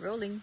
Rolling.